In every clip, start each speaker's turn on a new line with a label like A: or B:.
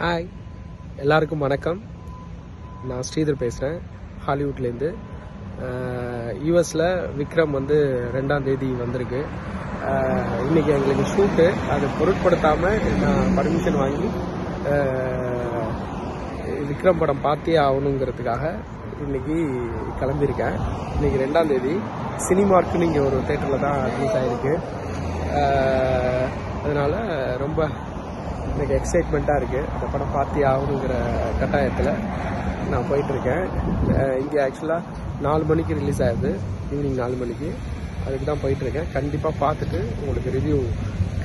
A: Hi எல்லாருக்கும் வணக்கம். நான் ஸ்ரீதர் பேசுகிறேன் ஹாலிவுட்லேருந்து. யூஎஸில் விக்ரம் வந்து ரெண்டாம் தேதி வந்திருக்கு. இன்னைக்கு எங்களுக்கு ஷூட்டு. அதை பொருட்படுத்தாமல் நான் பர்மிஷன் வாங்கி விக்ரம் படம் பார்த்தே ஆகணுங்கிறதுக்காக இன்னைக்கு கிளம்பியிருக்கேன். இன்னைக்கு ரெண்டாம் தேதி. சினிமார்க்குன்னு இங்கே ஒரு தேட்டரில் தான் ரிலீஸ் ஆகிருக்கு அதனால் ரொம்ப எனக்கு எக்ஸைட்மெண்ட்டாக இருக்குது அந்த படம் பார்த்தே ஆகணுங்கிற கட்டாயத்தில் நான் போயிட்டுருக்கேன். இங்கே ஆக்சுவலாக நாலு மணிக்கு ரிலீஸ் ஆகுது. ஈவினிங் நாலு மணிக்கு. அதுக்கு தான் போயிட்டுருக்கேன். கண்டிப்பாக பார்த்துட்டு உங்களுக்கு ரிவ்யூ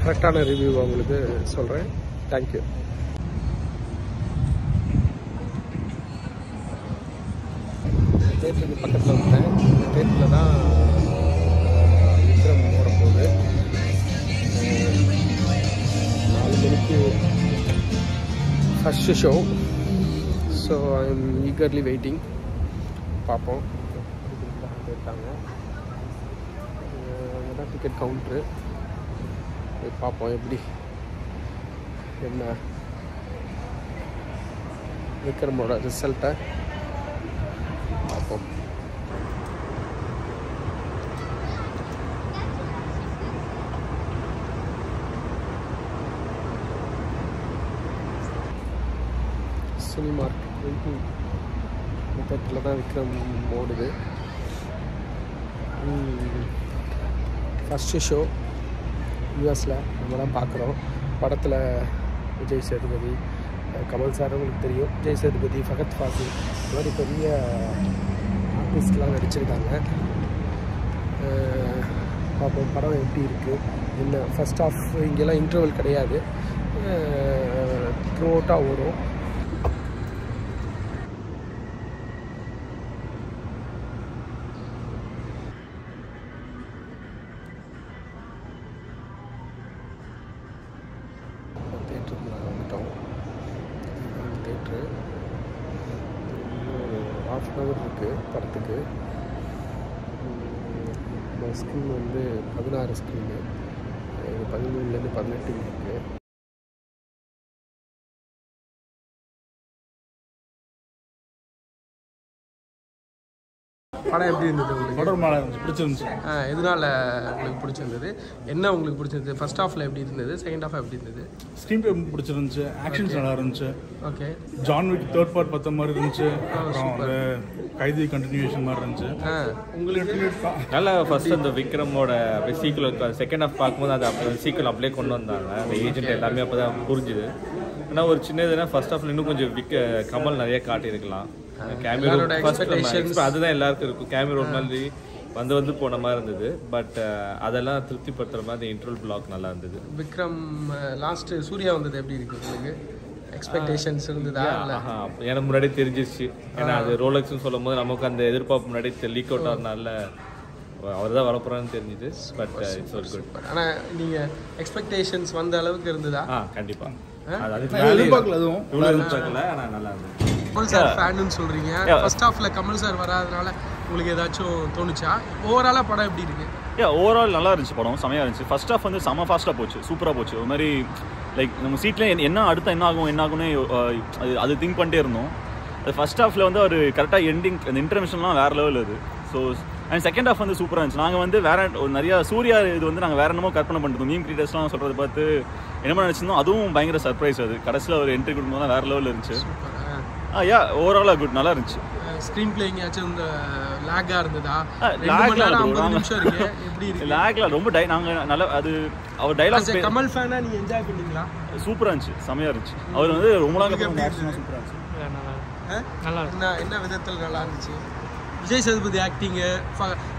A: கரெக்டான ரிவ்யூ உங்களுக்கு சொல்கிறேன் தேங்க்யூ தேட்டருக்கு பக்கத்தில் வந்தேன். இந்த தேட்டரில் தான் நாலு first show so I am eagerly waiting பார்ப்போம் போயிருக்காங்க அங்கே தான் டிக்கெட் கவுண்ட்ரு போய் பார்ப்போம் எப்படி? என்ன? விக்ரமோட ரிசல்ட்டை பார்ப்போம் சினிமா முப்பத்தில் தான் விக்ரம் ஓடுது. ஃபஸ்ட்டு ஷோ யூஎஸில் நம்ம தான் பார்க்குறோம். படத்தில் விஜய் சேதுபதி கமல் சார் உங்களுக்கு தெரியும். விஜய் சேதுபதி ஃபகத் ஃபாசி இந்த மாதிரி பெரிய ஆர்டிஸ்ட்லாம் நடிச்சிருக்காங்க. பார்ப்போம் படம் எப்படி இருக்குது என்ன? ஃபஸ்ட் ஆஃப் இங்கெல்லாம் இன்டர்வல் கிடையாது. த்ரூ அவுட்டாக ஓடும் தேட்டருக்கு நாங்கள் வந்துட்டோம் தேட்ரு இன்னும் ஹாஃப் அன் ஹவர் இருக்குது படத்துக்கு நம்ம ஸ்க்ரீன் வந்து பதினாறு ஸ்க்ரீனு பதிமூணுலேருந்து பதினெட்டு படம் எப்படி இருந்தது உங்களுக்கு?
B: படம் நல்லா இருந்துச்சு பிடிச்சிருந்துச்சு.
A: ஆ, எதனால உங்களுக்கு பிடிச்சிருந்தது? என்ன உங்களுக்கு பிடிச்சிருந்தது? ஃபர்ஸ்ட் ஹாஃப்ல எப்படி இருந்தது? செகண்ட் ஹாஃப் எப்படி இருந்தது?
B: ஸ்க்ரீன் பிளே பிடிச்சிருந்துச்சு ஆக்ஷன்ஸ் நல்லா இருந்துச்சு.
A: Okay
B: John Wick third part பார்த்த மாதிரி இருந்துச்சு. அப்புறம் அந்த கைதி கண்டினியூஷன் மாதிரி இருந்துச்சு.
A: உங்களுக்கு
C: நல்லா ஃபர்ஸ்ட் அந்த விக்ரமோட சீக்கிரம் செகண்ட் ஹாஃப் பார்க்கும்போது அது அப்போ சீக்கிரம் அப்படியே கொண்டு வந்தாங்க. அந்த ஏஜென்ட் எல்லாமே அப்போ தான் புரிஞ்சுது. ஆனால் ஒரு சின்ன இதுனா ஃபர்ஸ்ட் ஹாஃப்ல இன்னும் கொஞ்சம் விக்க கமல் நிறைய காட்டியிருக்கலாம்.
A: Expectations.
C: அதுதான் எல்லாருக்கும் இருக்கும். கேமரா மாதிரி வந்து வந்து போன மாதிரி இருந்தது. பட் அதெல்லாம் திருப்திப்படுத்துற மாதிரி இன்டர்வல் பிளாக் நல்லா இருந்தது.
A: விக்ரம் லாஸ்ட் சூர்யா வந்தது எப்படி இருக்கு உங்களுக்கு? எக்ஸ்பெக்டேஷன்ஸ் இருந்ததா?
C: எனக்கு முன்னாடி தெரிஞ்சிருச்சு. ஏன்னா அது ரோலக்ஸ்னு சொல்லும் போது நமக்கு அந்த எதிர்பார்ப்பு முன்னாடி லீக் அவுட் ஆகிறதுனால அவர் தான் வரப்போறான்னு தெரிஞ்சுது. பட் இட்ஸ் ஒரு குட்
A: ஆனா நீங்க எக்ஸ்பெக்டேஷன்ஸ் வந்த அளவுக்கு இருந்ததா?
C: ஆ கண்டிப்பா. அது
B: அதுவும்.
C: ஆனால் நல்லா இருந்துச்சு
A: கமல் சார் ஃபேனுன்னு சொல்றீங்க. ஃபர்ஸ்ட் ஹாஃப்ல கமல் சார் வராதனால உங்களுக்கு ஏதாச்சும் தோணுச்சா? ஓவராலா படம் எப்படி இருக்கு?
D: ஏ ஓவரால் நல்லா இருந்துச்சு படம். செமையாக இருந்துச்சு. ஃபர்ஸ்ட் ஹாஃப் வந்து செம ஃபாஸ்ட்டாக போச்சு. சூப்பராக போச்சு. ஒரு மாதிரி லைக் நம்ம சீட்டில் என்ன அடுத்த என்ன ஆகும் என்ன ஆகும்னு அது அது திங்க் பண்ணிட்டே இருந்தோம். அது ஃபர்ஸ்ட் ஹாஃபில் வந்து ஒரு கரெக்டாக எண்டிங் அந்த இன்டர்மிஷன்லாம் வேறு லெவல் அது. ஸோ அண்ட் செகண்ட் ஹாஃப் வந்து சூப்பராக இருந்துச்சு. நாங்கள் வந்து வேற ஒரு நிறைய சூர்யா இது வந்து நாங்கள் வேற என்னமோ கற்பனை பண்ணிருந்தோம் மீம் கிரியேட்டர்ஸ்லாம் சொல்கிறத பார்த்து என்னமோ நினச்சிருந்தோம் அதுவும் பயங்கர சர்ப்ரைஸ் அது. கடைசியில் ஒரு என்ட்ரி கொடுக்கும்போது தான் வேறு லெவலில் இருந்துச்சு. யா ஓவராலாக குட் நல்லா இருந்துச்சு.
A: ஸ்க்ரீன் பிளேயிங் ஆச்சும் இந்த லேகா இருந்ததா?
D: லேக்ல ரொம்ப டை நாங்கள் நல்லா அது அவர் டைலாக்
A: கமல் ஃபேனா நீங்க என்ஜாய் பண்ணீங்களா?
D: சூப்பரா இருந்துச்சு செமையா இருந்துச்சு. அவர் வந்து ரொம்ப நாள்? சூப்பரா இருந்துச்சு?
A: என்ன என்ன விதத்தில் நல்லா இருந்துச்சு? விஜய் சேதுபதி ஆக்டிங்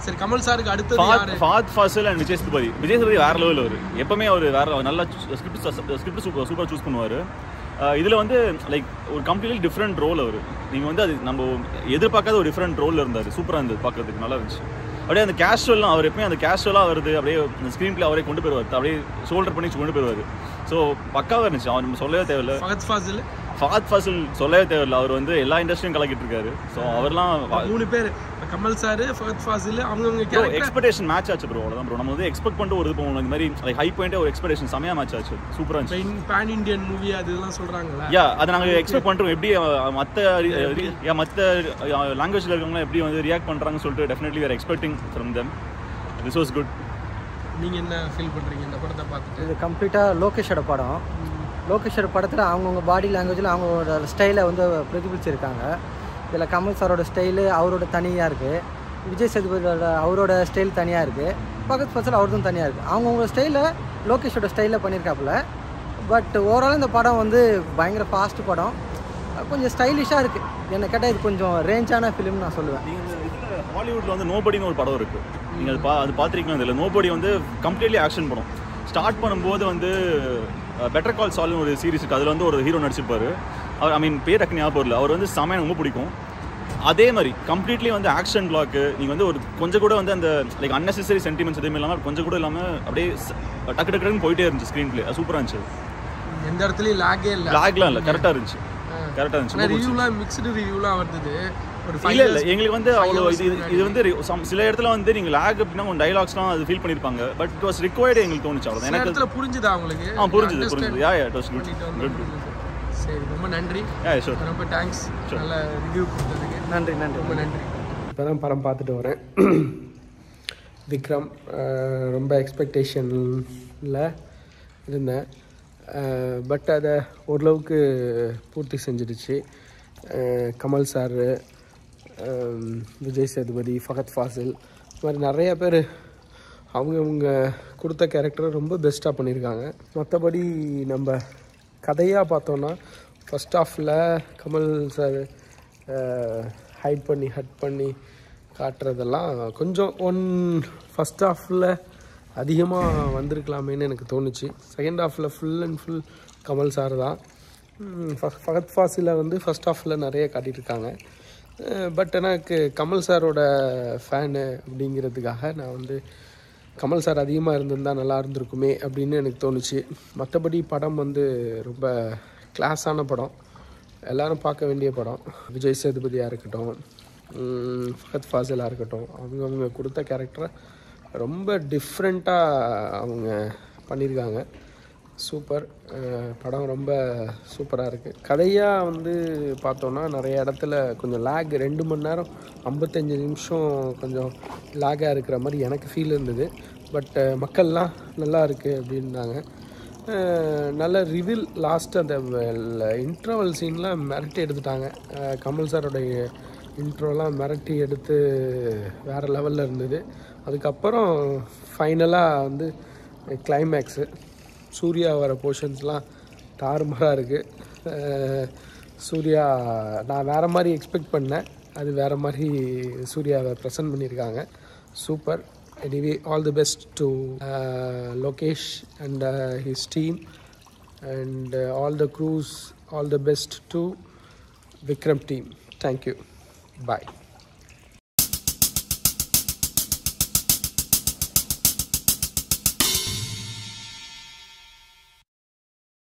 A: சரி கமல் சாருக்கு அடுத்தது யாரு?
D: ஃபாத் ஃபாசில் அண்ட் விஜய் சேதுபதி. விஜய் சேதுபதி வேற லெவல் அவர். எப்பவுமே அவர் வேற. நல்லா ஸ்கிரிப்ட் ஸ்கிரிப்ட் சூப்பர் சூப்பராக சூஸ் பண்ணுவார். இதில் வந்து லைக் ஒரு கம்ப்ளீட்லி டிஃப்ரெண்ட் ரோல் அவர். நீங்கள் வந்து அது நம்ம எதிர்பார்க்காத ஒரு டிஃப்ரெண்ட் ரோல் இருந்தார். சூப்பராக இருந்தது பார்க்கறதுக்கு நல்லா இருந்துச்சு. அப்படியே அந்த கேஷுவல்லாம் அவர் எப்பயும் அந்த கேஷுவலாக வருது அப்படியே அந்த ஸ்க்ரீன் பிளே அவரே கொண்டு போயிடுவார் அப்படியே ஷோல்டர் பண்ணி கொண்டு போயிடுவார் ஸோ பக்காவாக இருந்துச்சு. அவர் நம்ம சொல்லவே தேவையில்ல.
A: ஃபகத் ஃபாசில்.
D: ஃபஹத் ஃபாசில் சொல்லவே தேவையில்ல. அவர் வந்து எல்லா இண்டஸ்ட்ரியும் கலக்கிட்டு இருக்காரு. ஸோ அவர்லாம்
E: மூணு பேர். Kamal sir Fahadh Faasil character
D: expectation match ஆச்சு ப்ரோ அவ்வளோதான் ப்ரோ நம்ம வந்து எக்ஸ்பெக்ட் பண்ணிட்டு ஒரு போகணும் இந்த மாதிரி லைக் ஹை பாயிண்டே ஒரு எக்ஸ்பெக்டேஷன் செமையா மேட்ச் ஆச்சு. சூப்பராக இருந்துச்சு.
E: பேன் இண்டியன் மூவி அதெல்லாம் சொல்றாங்கல்ல.
D: யா அதை நாங்கள் எக்ஸ்பெக்ட் பண்ணுறோம் எப்படி மற்ற யா மற்ற லாங்குவேஜில் இருக்கவங்களாம் எப்படி வந்து ரியாக்ட் பண்ணுறாங்கன்னு சொல்லிட்டு definitely were expecting from them this was good
E: நீங்க என்ன ஃபீல் பண்றீங்க? இந்த படத்தை பார்த்துட்டு?
F: இது கம்ப்ளீட்டாக லோகேஷோட படம். லோகேஷோட படத்தில் அவங்கவுங்க பாடி லாங்குவேஜில் அவங்களோட ஸ்டைலை வந்து பிரதிபலிச்சிருக்காங்க. இதில் கமல் சாரோட ஸ்டைலு அவரோட தனியாக இருக்குது விஜய் சேதுபதியோட அவரோட ஸ்டைல் தனியாக இருக்குது பகத் பசல் அவரதும் தனியாக இருக்குது அவங்கவுங்க ஸ்டைலை லோகேஷோட ஸ்டைலில் பண்ணியிருக்காப்புல பட் ஓவரால் இந்த படம் வந்து பயங்கர ஃபாஸ்ட் படம். கொஞ்சம் ஸ்டைலிஷாக இருக்குது என்னை கேட்டால் இது கொஞ்சம் ரேஞ்சான ஃபிலிம் நான் சொல்லுவேன்.
D: நீங்கள் ஹாலிவுட்டில் வந்து நோபடின்னு ஒரு படம் இருக்குது நீங்கள் அது பா அது பார்த்துருக்கீங்களா இதில் நோபடி வந்து கம்ப்ளீட்லி ஆக்ஷன் படம். ஸ்டார்ட் பண்ணும்போது வந்து பெட்டர் கால் சால்னு ஒரு சீரிஸ் இருக்குது அதில் வந்து ஒரு ஹீரோ நடிச்சிருப்பாரு. அவர் ஐ மீன் பேர் டக்கு ஞாபகம் இல்லை அவர் வந்து செமையாக ரொம்ப பிடிக்கும். அதே மாதிரி கம்ப்ளீட்லி வந்து ஆக்ஷன் பிளாக்கு நீங்கள் வந்து ஒரு கொஞ்சம் கூட வந்து அந்த லைக் unnecessary சென்டிமெண்ட்ஸ் எதுவுமே இல்லாமல் கொஞ்சம் கூட இல்லாமல் அப்படியே டக்கு டக்கு டக்குன்னு போயிட்டே இருந்துச்சு ஸ்க்ரீன் பிளே சூப்பராக இருந்துச்சு.
E: எந்த இடத்துலயும் லாகே இல்ல.
D: லாக்லாம் இல்லை. கரெக்டாக இருந்துச்சு. கரெக்டாக இருந்துச்சு.
E: ரிவ்யூலாம் மிக்ஸ்டு ரிவ்யூலாம் five
D: இல்ல இல்ல.
E: years-
D: எங்களுக்கு வந்து அவ்வளோ இது இது வந்து சில இடத்துல வந்து நீங்க லேக் அப்படின்னா உங்க டைலாக்ஸ்லாம் அது ஃபீல் பண்ணிருப்பாங்க. பட் இட் வாஸ் ரிக்வயர்டு எங்களுக்கு தோணுச்சு அவ்வளோ எனக்கு
E: இடத்துல புரிஞ்சுதா உங்களுக்கு?
D: ஆ புரிஞ்சுது புரிஞ்சுது. Yeah yeah it was good good.
E: சரி ரொம்ப நன்றி.
D: யா ஷூர்
E: ரொம்ப தேங்க்ஸ் நல்ல ரிவ்யூ கொடுத்ததுக்கு.
F: நன்றி நன்றி.
E: ரொம்ப நன்றி.
A: இப்போ தான் படம் பார்த்துட்டு வரேன். விக்ரம் ரொம்ப எக்ஸ்பெக்டேஷனில் இருந்தேன். பட் அதை ஓரளவுக்கு பூர்த்தி செஞ்சிடுச்சு. கமல் சார் விஜய் சேதுபதி ஃபகத் ஃபாசில் இது மாதிரி நிறைய பேர் அவங்கவுங்க கொடுத்த கேரக்டரை ரொம்ப பெஸ்ட்டாக பண்ணியிருக்காங்க. மற்றபடி நம்ம கதையாக பார்த்தோன்னா ஃபஸ்ட் ஆஃபில் கமல் சார் ஹைட் பண்ணி ஹட் பண்ணி காட்டுறதெல்லாம் கொஞ்சம் ஒன் ஃபஸ்ட் ஆஃபில் அதிகமாக வந்திருக்கலாமேன்னு எனக்கு தோணுச்சு. செகண்ட் ஆஃபில் full and full Kamal sir தான். ஃபகத் ஃபாசில வந்து ஃபஸ்ட் ஆஃபில் நிறைய காட்டியிருக்காங்க. பட் எனக்கு கமல் சாரோட ஃபேனு அப்படிங்கிறதுக்காக நான் வந்து கமல் சார் அதிகமாக இருந்திருந்தால் நல்லா இருந்திருக்குமே அப்படின்னு எனக்கு தோணுச்சு. மற்றபடி படம் வந்து ரொம்ப கிளாஸான படம். எல்லோரும் பார்க்க வேண்டிய படம். விஜய் சேதுபதியாக இருக்கட்டும் ஃபகத் ஃபஹத் ஃபாசிலாக இருக்கட்டும் அவங்க அவங்க கொடுத்த கேரக்டரை ரொம்ப டிஃப்ரெண்ட்டாக அவங்க பண்ணியிருக்காங்க சூப்பர். படம் ரொம்ப சூப்பராக இருக்குது கதையாக வந்து பார்த்தோன்னா நிறைய இடத்துல கொஞ்சம் லேக் ரெண்டு மணி நேரம் ஐம்பத்தஞ்சு நிமிஷம் கொஞ்சம் லேக்காக இருக்கிற மாதிரி எனக்கு ஃபீல் இருந்தது. பட் மக்கள்லாம் நல்லா இருக்குது அப்படின்னாங்க. நல்ல ரிவில் லாஸ்ட் அந்த இன்ட்ரவல் சீன்லாம் மிரட்டி எடுத்துட்டாங்க. கமல் சாரோடைய இன்ட்ரோலாம் மிரட்டி எடுத்து வேறு லெவலில் இருந்தது. அதுக்கப்புறம் ஃபைனலாக வந்து கிளைமேக்ஸு சூர்யா வர போர்ஷன்ஸ்லாம் தாறுமாறாக இருக்குது சூர்யா நான் வேறு மாதிரி எக்ஸ்பெக்ட் பண்ணேன். அது வேறு மாதிரி சூர்யாவை ப்ரெசென்ட் பண்ணியிருக்காங்க. Super anyway all the best to Lokesh and his team and all the crews all the best to Vikram team thank you bye